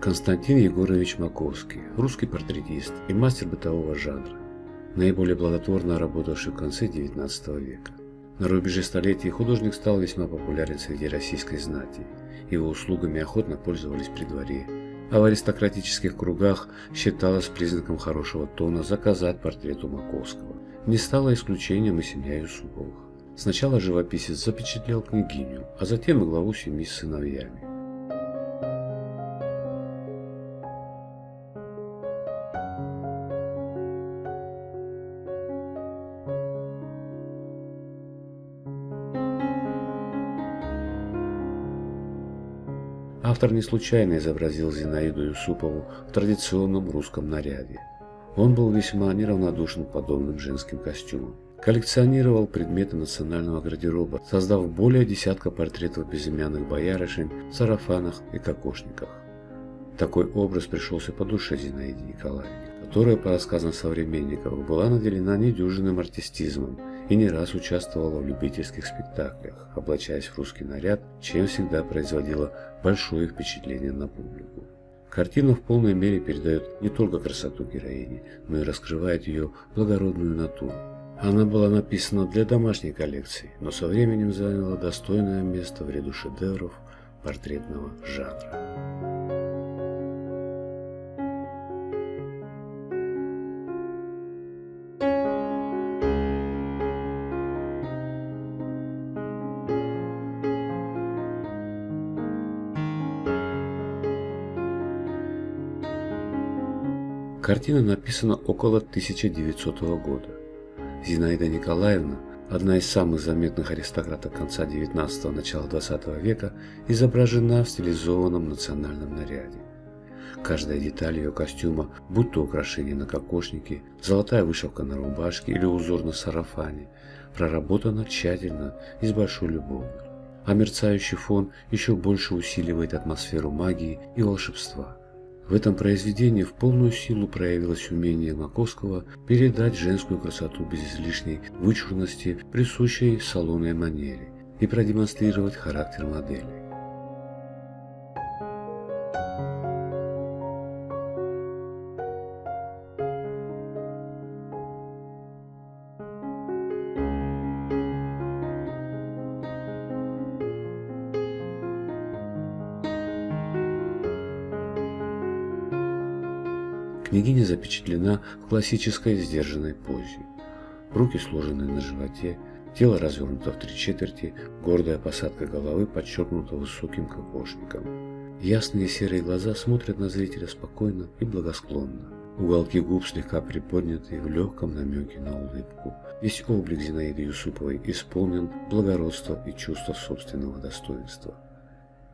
Константин Егорович Маковский, русский портретист и мастер бытового жанра, наиболее плодотворно работавший в конце XIX века. На рубеже столетий художник стал весьма популярен среди российской знати. Его услугами охотно пользовались при дворе, а в аристократических кругах считалось признаком хорошего тона заказать портрет у Маковского. Не стало исключением и семья Юсуповых. Сначала живописец запечатлел княгиню, а затем и главу семьи с сыновьями. Автор не случайно изобразил Зинаиду Юсупову в традиционном русском наряде. Он был весьма неравнодушен к подобным женским костюмам. Коллекционировал предметы национального гардероба, создав более десятка портретов безымянных боярышень в сарафанах и кокошниках. Такой образ пришелся по душе Зинаиде Николаевне, которая, по рассказам современников, была наделена недюжинным артистизмом и не раз участвовала в любительских спектаклях, облачаясь в русский наряд, чем всегда производила большое впечатление на публику. Картина в полной мере передает не только красоту героини, но и раскрывает ее благородную натуру. Она была написана для домашней коллекции, но со временем заняла достойное место в ряду шедевров портретного жанра. Картина написана около 1900 года. Зинаида Николаевна, одна из самых заметных аристократок конца 19 начала 20 века, изображена в стилизованном национальном наряде. Каждая деталь ее костюма, будь то украшение на кокошнике, золотая вышивка на рубашке или узор на сарафане, проработана тщательно и с большой любовью. А мерцающий фон еще больше усиливает атмосферу магии и волшебства. В этом произведении в полную силу проявилось умение Маковского передать женскую красоту без излишней вычурности, присущей салонной манере, и продемонстрировать характер модели. Княгиня запечатлена в классической сдержанной позе. Руки сложены на животе, тело развернуто в три четверти, гордая посадка головы подчеркнута высоким кокошником. Ясные серые глаза смотрят на зрителя спокойно и благосклонно. Уголки губ слегка приподняты в легком намеке на улыбку. Весь облик Зинаиды Юсуповой исполнен благородства и чувства собственного достоинства.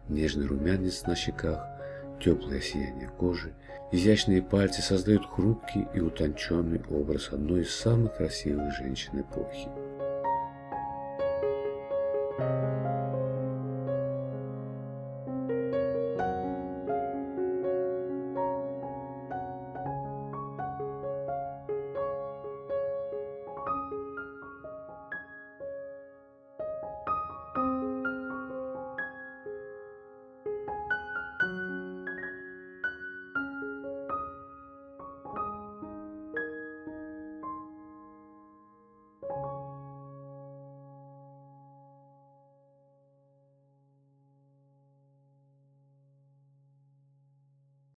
Нежный румянец на щеках, теплое сияние кожи – Изящные пальцы создают хрупкий и утонченный образ одной из самых красивых женщин эпохи.